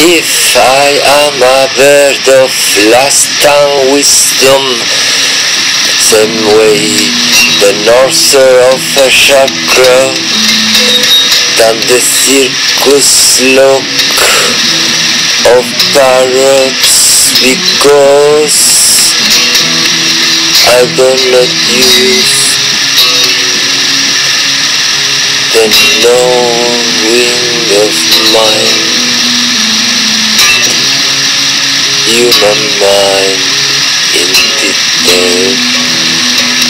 If I am a bird of last tongue wisdom, same way the norther of a chakra, than the circus look of parrots, because I do not use the knowing of mine, human mind in detail,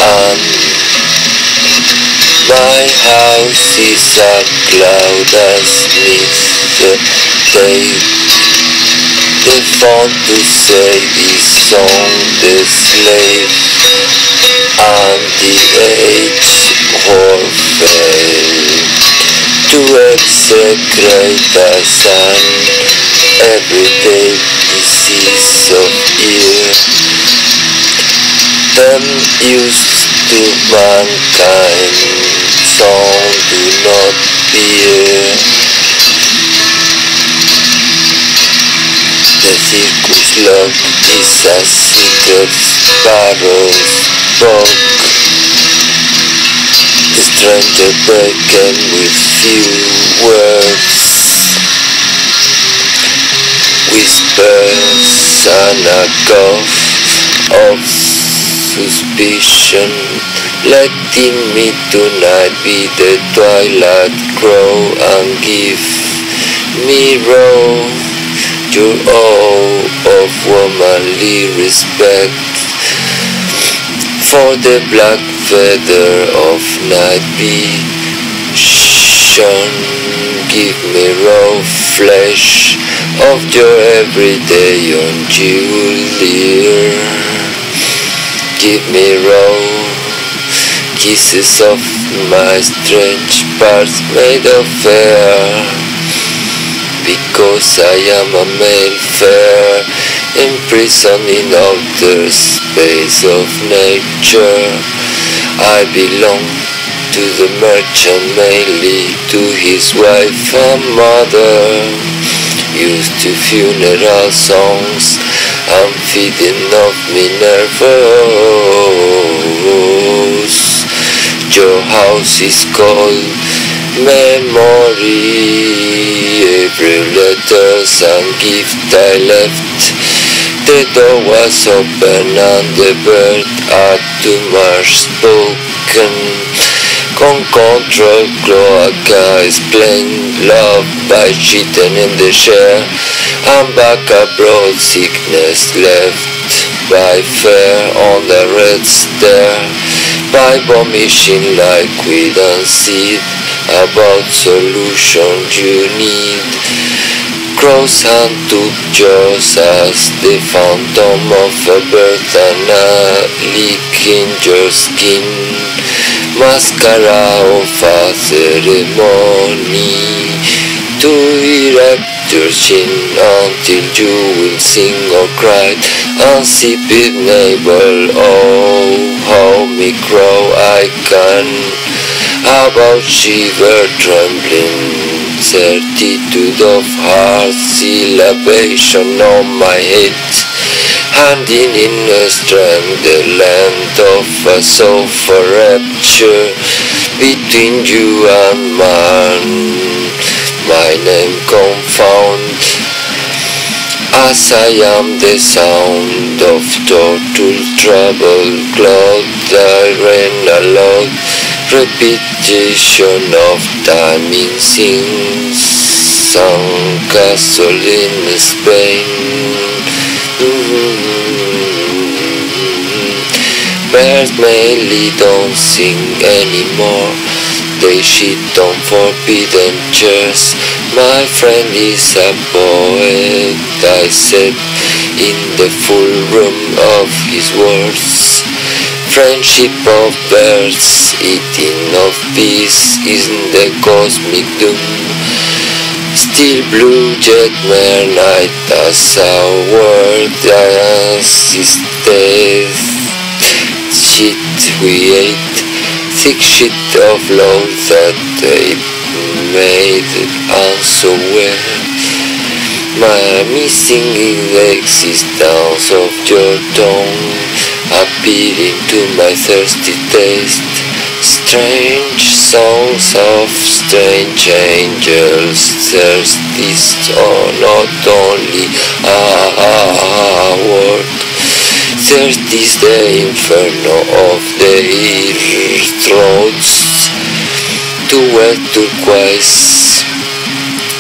and my house is a cloud as needs the day. The font to say this song, the slave, and the age warfare to execrate as an everyday disease of ear. Them used to mankind, song do not fear. The circus love is a secret sparrow's book. The stranger beckon with few words, whispers and a cough of suspicion. Letting me tonight be the twilight grow and give me row to all of womanly respect for the black feather of night vision. Give me raw flesh of your everyday Julia. Give me raw kisses of my strange parts made of air. Because I am a male fair, imprisoned in outer space of nature. I belong to the merchant mainly to his wife and mother. Used to funeral songs, I'm feeding off me nervous. Your house is called memory. Every letters and gift I left. The door was open and the bird had too much spoken. Con control cloaca explained love by cheating in the share. And back abroad sickness left by fear on the red stair. By vomiting liquid and seed about solution you need. Cross hand took yours as the phantom of a birth and a leak in your skin mascara a ceremony. To erect your chin until you will sing or cry. Navel oh how me crow I can. About shiver trembling. Certitude of heart syllabation on my head handing in a strength the length of a soul for rapture between you and man. My name confound as I am the sound of total trouble cloud iron aloud repetition of time in sings song castle in Spain Birds mainly don't sing anymore. They shit on forbidden chairs. My friend is a poet I said in the full room of his words. Friendship of birds, eating of peace Isn't the cosmic doom Still blue jet mare night as our world assisted Shit we ate Thick shit of love that they made unso well My missing existence of your tongue, appealing to my thirsty taste. Strange songs of strange angels, thirsty or not only a word. Thirst is the inferno of the ear throats, to wet turquoise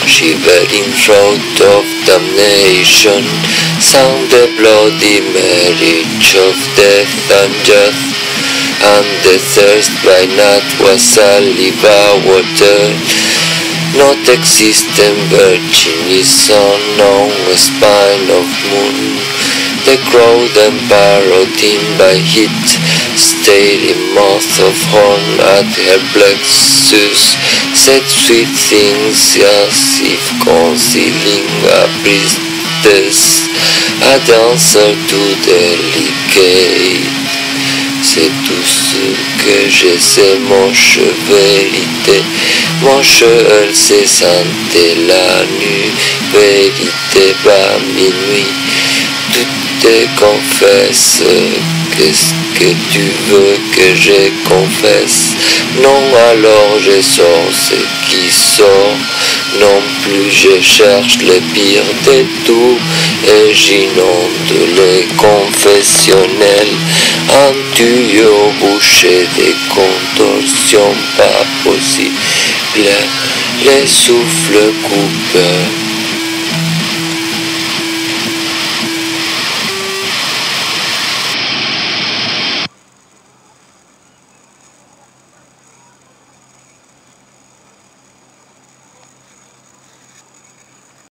shivering throat of damnation, sound the bloody marriage of death and death, and the thirst by night was saliva water, not existent virgin is unknown, a spine of moon, the crowd and parroting by heat, staring mouth of horn at her plexus, said sweet things as if concealing a priestess, a dancer to delicate. C'est tout ce que je sais, mon cheveu vérité, mon cheveu c'est santé la nuit, vérité bas minuit, tout te confesse. Qu'est-ce que tu veux que je confesse? Non, alors je sors ce qui sort. Non plus je cherche le pire de tout. Et j'inonde les confessionnels. Un tuyau bouché de contorsions pas possibles. Les souffles coupés